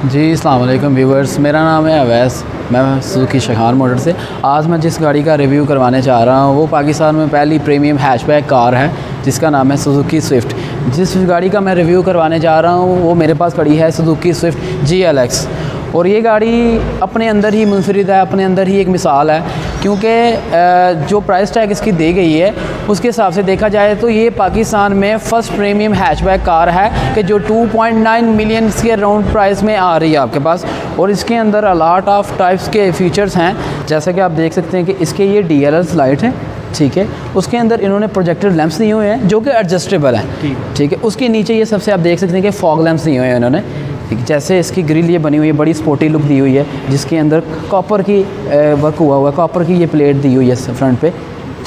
जी अलैक्म viewers. मेरा नाम है अवैस। मैं सुजुकी शखान मोटर से। आज मैं जिस गाड़ी का रिव्यू करवाने चाह रहा हूँ, वो पाकिस्तान में पहली प्रीमियम हैचबैक कार है, जिसका नाम है सुजुकी स्विफ्ट। जिस गाड़ी का मैं रिव्यू करवाने जा रहा हूँ, वो मेरे पास खड़ी है Suzuki Swift G L X. और ये गाड़ी अपने अंदर ही मुनफरद है अपने अंदर ही एक मिसाल है क्योंकि जो प्राइस टैग इसकी दी गई है उसके हिसाब से देखा जाए तो ये पाकिस्तान में फ़र्स्ट प्रीमियम हैचबैक कार है कि जो 2.9 मिलियन के राउंड प्राइस में आ रही है आपके पास। और इसके अंदर अलाट ऑफ़ टाइप्स के फीचर्स हैं। जैसे कि आप देख सकते हैं कि इसके ये डी एल लाइट हैं ठीक है? उसके अंदर इन्होंने प्रोजेक्टेड लैंप्स दिए हुए हैं जो कि एडजस्टेबल हैं ठीक। है? उसके नीचे ये सबसे आप देख सकते हैं कि फॉग लैंप्स दिए हुए हैं इन्होंने। जैसे इसकी ग्रिल ये बनी हुई है, बड़ी स्पोर्टी लुक दी हुई है, जिसके अंदर कॉपर की वर्क हुआ हुआ है। कॉपर की ये प्लेट दी हुई है फ्रंट पे,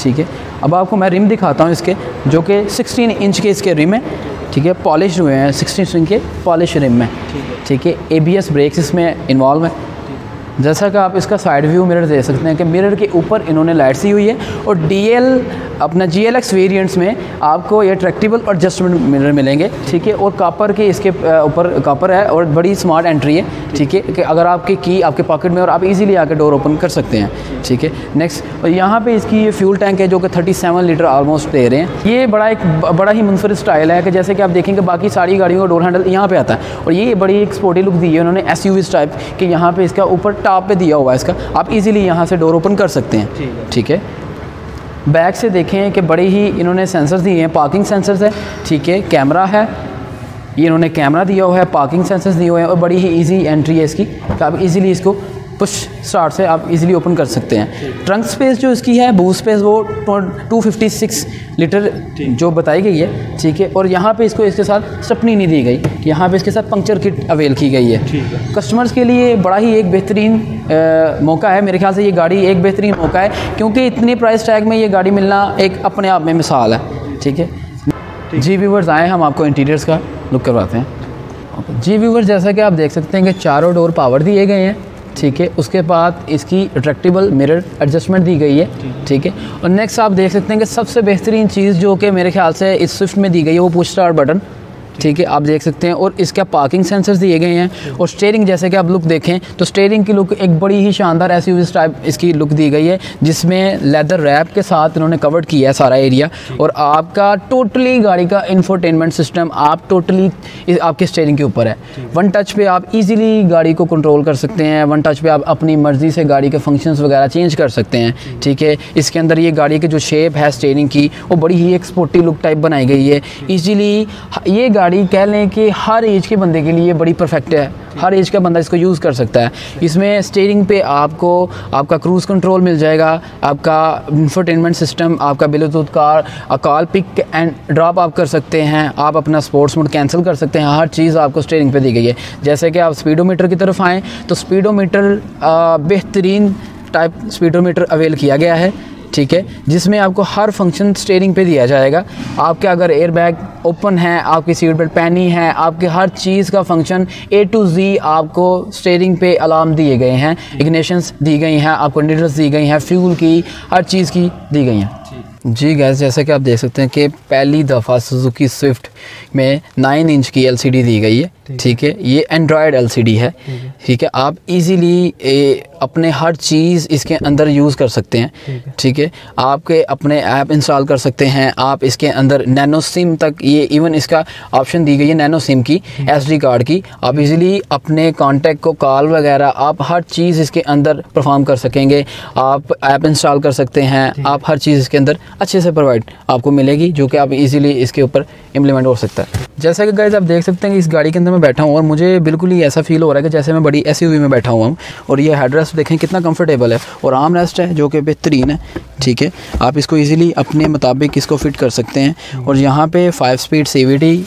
ठीक है? अब आपको मैं रिम दिखाता हूँ इसके, जो कि 16 इंच के इसके रिम है, ठीक है? पॉलिश हुए हैं 16 इंच के पॉलिश रिम में ठीक है? ए बी एस ब्रेक्स इसमें इन्वॉल्व है। जैसा कि आप इसका साइड व्यू मिरर दे सकते हैं कि मिरर के ऊपर इन्होंने लाइट सी हुई है, और डीएल अपना जी एल एक्स वेरियंट्स में आपको ये ट्रैक्टिबल और एडजस्टमेंट मिरर मिलेंगे ठीक है? और कापर के इसके ऊपर कापर है और बड़ी स्मार्ट एंट्री है ठीक है? कि अगर आपकी की आपके पॉकेट में और आप इजीली आके डोर ओपन कर सकते हैं ठीक है? नेक्स्ट और यहाँ पे इसकी ये फ्यूल टैंक है जो कि 37 लीटर ऑलमोस्ट दे रहे हैं। ये बड़ा एक बड़ा ही मुनफरद स्टाइल है कि जैसे कि आप देखेंगे बाकी सारी गाड़ियों का डोर हैंडल यहाँ पे आता है। और ये बड़ी एक स्पोर्टी लुक दी है उन्होंने एस यू टाइप कि यहाँ पे इसका ऊपर टॉप पे दिया हुआ है इसका। आप इजीली यहाँ से डोर ओपन कर सकते हैं। ठीक है? बैक से देखें कि बड़े ही इन्होंने सेंसर दिए हैं पार्किंग सेंसर्स है। ठीक है कैमरा है। ये इन्होंने कैमरा दिया हुआ है पार्किंग सेंसर्स दिए हुए हैं और बड़ी ही इजी एंट्री है इसकी। तो आप इजीली इसको पुश स्टार्ट से आप इजीली ओपन कर सकते हैं। ट्रंक स्पेस जो इसकी है बूथ स्पेस वो 256 लीटर जो बताई गई है ठीक है? और यहाँ पे इसको इसके साथ स्टपनी नहीं दी गई। यहाँ पे इसके साथ पंक्चर किट अवेल की गई है। कस्टमर्स के लिए बड़ा ही एक बेहतरीन मौका है। मेरे ख्याल से ये गाड़ी एक बेहतरीन मौका है क्योंकि इतनी प्राइस टैग में ये गाड़ी मिलना एक अपने आप में मिसाल है ठीक है? जी व्यूवर्स आए हम आपको इंटीरियर्स का लुक करवाते हैं। जी व्यूवर्स जैसा कि आप देख सकते हैं कि चारों डोर पावर दिए गए हैं। ठीक है? उसके बाद इसकी रिट्रेक्टिबल मिरर एडजस्टमेंट दी गई है, ठीक है? और नेक्स्ट आप देख सकते हैं कि सबसे बेहतरीन चीज़ जो कि मेरे ख्याल से इस स्विफ्ट में दी गई है, वो पुश स्टार्ट बटन ठीक है आप देख सकते हैं और इसका पार्किंग सेंसर्स दिए गए हैं और स्टेयरिंग जैसे कि आप लुक देखें तो स्टेयरिंग की लुक एक बड़ी ही शानदार ऐसी टाइप इसकी लुक दी गई है जिसमें लेदर रैप के साथ इन्होंने कवर्ड किया है सारा एरिया और आपका टोटली गाड़ी का इन्फोटेनमेंट सिस्टम आप टोटली आपके स्टेयरिंग के ऊपर है। वन टच पे आप इजीली गाड़ी को कंट्रोल कर सकते हैं वन टच पे आप अपनी मर्ज़ी से गाड़ी के फ़ंक्शंस वगैरह चेंज कर सकते हैं ठीक। है। इसके अंदर ये गाड़ी की जो शेप है स्टेयरिंग की वो बड़ी ही एक स्पोर्टी लुक टाइप बनाई गई है। ईजीली ये गाड़ी गाड़ी कह लें कि हर एज के बंदे के लिए बड़ी परफेक्ट है। हर एज का बंदा इसको यूज़ कर सकता है। इसमें स्टेयरिंग पे आपको, आपका क्रूज़ कंट्रोल मिल जाएगा, आपका इंफरटेनमेंट सिस्टम आपका Bluetooth car call pick and drop आप कर सकते हैं। आप अपना स्पोर्ट्स मोड कैंसिल कर सकते हैं। हर चीज़ आपको स्टेयरिंग पे दी गई है। जैसे कि आप स्पीडोमीटर की तरफ़ आएँ तो स्पीडोमीटर बेहतरीन टाइप स्पीडोमीटर अवेल किया गया है। ठीक है, जिसमें आपको हर फ़ंक्शन स्टेयरिंग पे दिया जाएगा। आपके अगर एयर बैग ओपन है, आपकी सीट बेल्ट पहनी है, आपके हर चीज़ का फ़ंक्शन ए टू जी आपको स्टेयरिंग पे अलार्म दिए गए हैं इग्निशंस दी गई हैं, आपको नीडल्स दी गई हैं फ्यूल की, हर चीज़ की दी गई हैं। जी गैस जैसे कि आप देख सकते हैं कि पहली दफ़ा सुजुकी स्विफ्ट में 9 इंच की एलसीडी दी गई है। ठीक है ये एंड्रॉयड एलसीडी है ठीक है। आप इजीली अपने हर चीज़ इसके अंदर यूज़ कर सकते हैं ठीक है। आपके अपने ऐप इंस्टॉल कर सकते हैं आप इसके अंदर नैनो सिम तक ये इवन इसका ऑप्शन दी गई है नैनो सिम की एसडी कार्ड की। आप इजीली अपने कांटेक्ट को कॉल वगैरह आप हर चीज़ इसके अंदर परफॉर्म कर सकेंगे आप ऐप इंस्टॉल कर सकते हैं आप हर चीज़ इसके अंदर अच्छे से प्रोवाइड आपको मिलेगी जो कि आप इजीली इसके ऊपर इम्प्लीमेंट हो सकता है। जैसा कि गाइज़ आप देख सकते हैं कि इस गाड़ी के अंदर मैं बैठा हूँ और मुझे बिल्कुल ही ऐसा फील हो रहा है कि जैसे मैं बड़ी एसयूवी में बैठा हुआ हूँ। और ये हेडरेस्ट देखें कितना कंफर्टेबल है और आर्म रेस्ट है जो कि बेहतरीन है, ठीक है? आप इसको इजीली अपने मुताबिक इसको फिट कर सकते हैं। और यहाँ पे फाइव स्पीड सी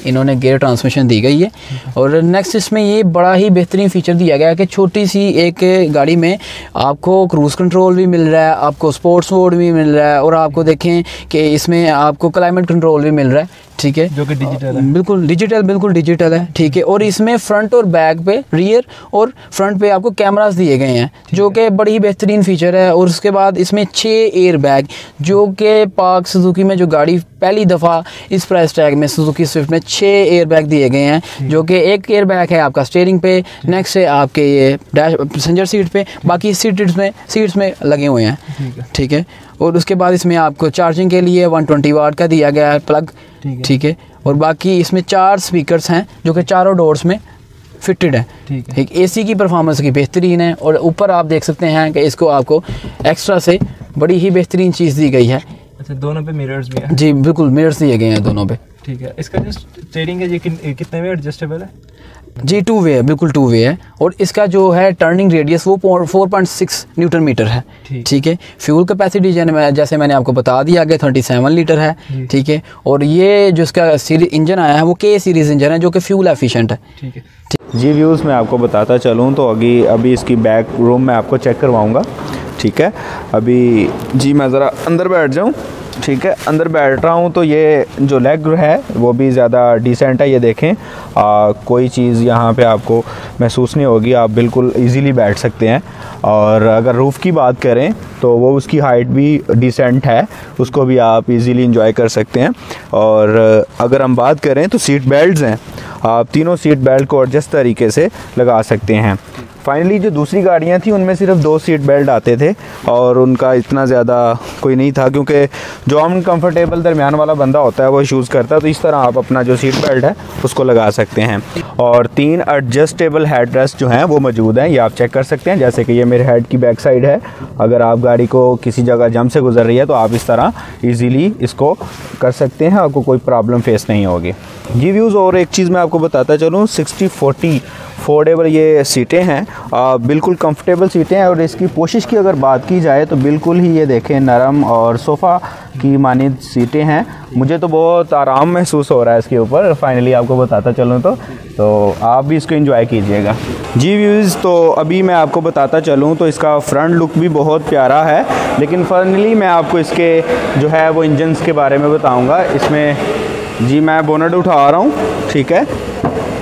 इन्होंने गेयर ट्रांसमिशन दी गई है। और नेक्स्ट इसमें ये बड़ा ही बेहतरीन फीचर दिया गया है कि छोटी सी एक गाड़ी में आपको क्रूज़ कंट्रोल भी मिल रहा है, आपको स्पोर्ट्स मोड भी मिल रहा है और आपको देखें कि इसमें आपको क्लाइमेट कंट्रोल भी मिल रहा है। ठीक है? जो कि डिजिटल है। बिल्कुल डिजिटल बिल्कुल डिजिटल है ठीक है? और इसमें फ्रंट और बैक पे रियर और फ्रंट पे आपको कैमरास दिए गए हैं जो कि बड़ी ही बेहतरीन फीचर है और उसके बाद इसमें छः एयर बैग जो कि पार्क सुजुकी में जो गाड़ी पहली दफ़ा इस प्राइस टैग में सुजुकी स्विफ्ट में छः एयर बैग दिए गए हैं जो। कि एक एयर बैग है आपका स्टेयरिंग पे नेक्स्ट है आपके ये डैश पैसेंजर सीट पे बाकी सीट्स में सीट्स में लगे हुए हैं। ठीक है। और उसके बाद इसमें आपको चार्जिंग के लिए 120 वाट का दिया गया है प्लग ठीक है। और बाकी इसमें चार स्पीकर्स हैं जो कि चारों डोर्स में फिटेड है। ठीक है। एक एसी की परफॉर्मेंस की बेहतरीन है और ऊपर आप देख सकते हैं कि इसको आपको एक्स्ट्रा से बड़ी ही बेहतरीन चीज़ दी गई है। अच्छा दोनों पे मिरर्स भी हैं। जी बिल्कुल मिरर्स दिए गए हैं दोनों पे। ठीक है इसका जो स्टेयरिंग है ये कितने में एडजस्टेबल है? जी टू वे है बिल्कुल टू वे है। और इसका जो है टर्निंग रेडियस वो four point six newton metre है। ठीक। है? फ्यूल कैपेसिटी जैसे मैंने आपको बता दिया आगे थर्टी सेवन लीटर है ठीक है? और ये जो इसका सीरीज़ इंजन आया है वो के सीरीज़ इंजन है जो कि फ्यूल एफिशिएंट है। ठीक है। जी व्यूज़ मैं आपको बताता चलूँ तो अभी अभी इसकी बैक रूम में आपको चेक करवाऊँगा। ठीक है? अभी जी मैं ज़रा अंदर बैठ जाऊँ ठीक है? अंदर बैठ रहा हूँ तो ये जो लेग है वो भी ज़्यादा डिसेंट है ये देखें। आ, कोई चीज़ यहाँ पे आपको महसूस नहीं होगी आप बिल्कुल इजीली बैठ सकते हैं। और अगर रूफ़ की बात करें तो वो उसकी हाइट भी डिसेंट है उसको भी आप इजीली इंजॉय कर सकते हैं। और अगर हम बात करें तो सीट बेल्ट्स हैं। आप तीनों सीट बेल्ट को एडजस्ट तरीके से लगा सकते हैं। फाइनली जो दूसरी गाड़ियाँ थी, उनमें सिर्फ़ दो सीट बेल्ट आते थे और उनका इतना ज़्यादा कोई नहीं था, क्योंकि जो हम अनकम्फर्टेबल दरमियान वाला बंदा होता है, वो शूज़ करता है तो इस तरह आप अपना जो सीट बेल्ट है, उसको लगा सकते हैं। और तीन एडजस्टेबल हेड रेस्ट जो हैं, वो मौजूद हैं, ये आप चेक कर सकते हैं, जैसे कि ये मेरे हेड की बैक साइड है। अगर आप गाड़ी को किसी जगह जम से गुजर रही है तो आप इस तरह ईज़िली इसको कर सकते हैं, आपको कोई प्रॉब्लम फेस नहीं होगी। जी व्यूज़ और एक चीज़ मैं आपको बताता चलूँ सिक्सटी फोर्टी फोर्डेबल ये सीटें हैं। आ, बिल्कुल कंफर्टेबल सीटें हैं और इसकी कोशिश की अगर बात की जाए तो बिल्कुल ही ये देखें नरम और सोफ़ा की मानद सीटें हैं। मुझे तो बहुत आराम महसूस हो रहा है इसके ऊपर फाइनली आपको बताता चलूँ तो। तो आप भी इसको एंजॉय कीजिएगा। जी व्यूज़ तो अभी मैं आपको बताता चलूँ तो इसका फ्रंट लुक भी बहुत प्यारा है लेकिन फाइनली मैं आपको इसके जो है वो इंजन्स के बारे में बताऊँगा। इसमें जी, मैं बोनट उठा रहा हूँ, ठीक है?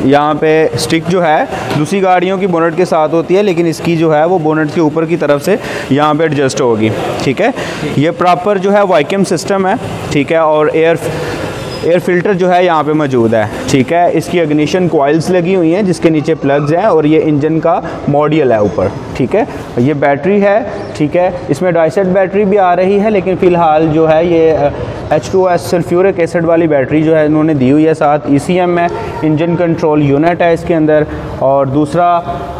यहाँ पे स्टिक जो है, दूसरी गाड़ियों की बोनट के साथ होती है, लेकिन इसकी जो है, वो बोनट के ऊपर की तरफ़ से यहाँ पे एडजस्ट होगी, ठीक है? ये प्रॉपर जो है वाइकम सिस्टम है, ठीक है? और एयर एयर फ़िल्टर जो है यहाँ पे मौजूद है, ठीक है? इसकी अग्निशन कोइल्स लगी हुई हैं, जिसके नीचे प्लग्स हैं और ये इंजन का मॉड्यूल है ऊपर, ठीक है? ये बैटरी है, ठीक है? इसमें डाइसेट बैटरी भी आ रही है, लेकिन फ़िलहाल जो है ये H two S sulphuric acid वाली बैटरी जो है इन्होंने दी हुई है साथ ई सी एम में इंजन कंट्रोल यूनिट है इसके अंदर। और दूसरा,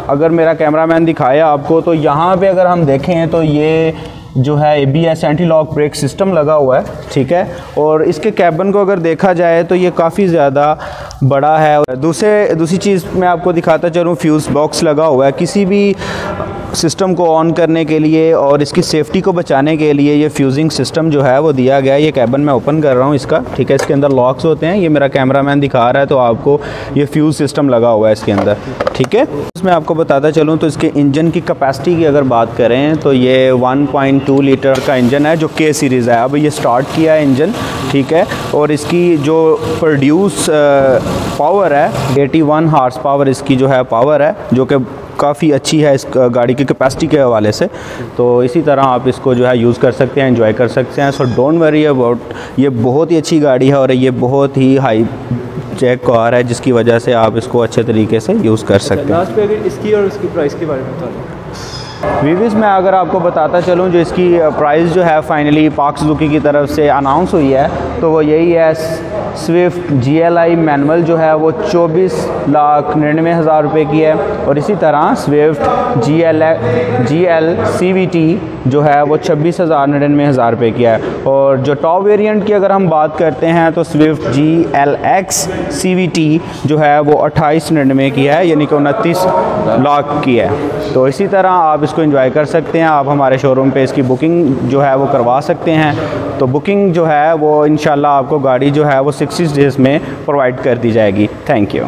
अगर मेरा कैमरामैन दिखाया आपको तो यहाँ पे अगर हम देखें तो ये जो है A B S anti lock brake system लगा हुआ है, ठीक है? और इसके कैबन को अगर देखा जाए तो ये काफ़ी ज़्यादा बड़ा है। दूसरे, दूसरी चीज़ मैं आपको दिखाता चलूँ फ्यूज़ बॉक्स लगा हुआ है। किसी भी सिस्टम को ऑन करने के लिए और इसकी सेफ्टी को बचाने के लिए ये फ्यूजिंग सिस्टम जो है वो दिया गया है। ये कैबन मैं ओपन कर रहा हूँ इसका, ठीक है? इसके अंदर लॉक्स होते हैं। ये मेरा कैमरामैन दिखा रहा है तो आपको ये फ्यूज़ सिस्टम लगा हुआ है इसके अंदर, ठीक है? इसमें आपको बताता चलूँ तो इसके इंजन की कैपेसिटी की अगर बात करें तो ये 1.2 लीटर का इंजन है, जो के सीरीज़ है। अब ये स्टार्ट किया है इंजन ठीक है? और इसकी जो प्रोड्यूस पावर है 81 हार्स पावर इसकी जो है पावर है, जो कि काफ़ी अच्छी है इस गाड़ी की कैपेसिटी के हवाले से। तो इसी तरह आप इसको जो है यूज़ कर सकते हैं इन्जॉय कर सकते हैं। सो डोंट वरी अबाउट ये बहुत ही अच्छी गाड़ी है और ये बहुत ही हाई चेक कार है जिसकी वजह से आप इसको अच्छे तरीके से यूज़ कर सकते हैं। लास्ट पे अगर इसकी और इसकी प्राइस के बारे में बता दें वीविस में अगर आपको बताता चलूँ जो इसकी प्राइस जो है फाइनली पाक सुजुकी की तरफ़ से अनाउंस हुई है तो वो यही है Swift G L I manual जो है, वो चौबीस लाख निन्यानवे हज़ार रुपये की है। और इसी तरह Swift G L G L C V T जो है, वो छब्बीस हज़ार निन्यानवे हज़ार रुपये की है। और जो टॉप वेरिएंट की अगर हम बात करते हैं तो Swift G L X C V T जो है, वो अट्ठाईस निन्यानवे की है, यानी कि उनतीस लाख की है। तो इसी तरह आप इसको एंजॉय कर सकते हैं। आप हमारे शोरूम पे इसकी बुकिंग जो है, वो करवा सकते हैं। तो बुकिंग जो है वो इन आपको गाड़ी जो है वो सिक्सटी डेज़ में प्रोवाइड कर दी जाएगी. Thank you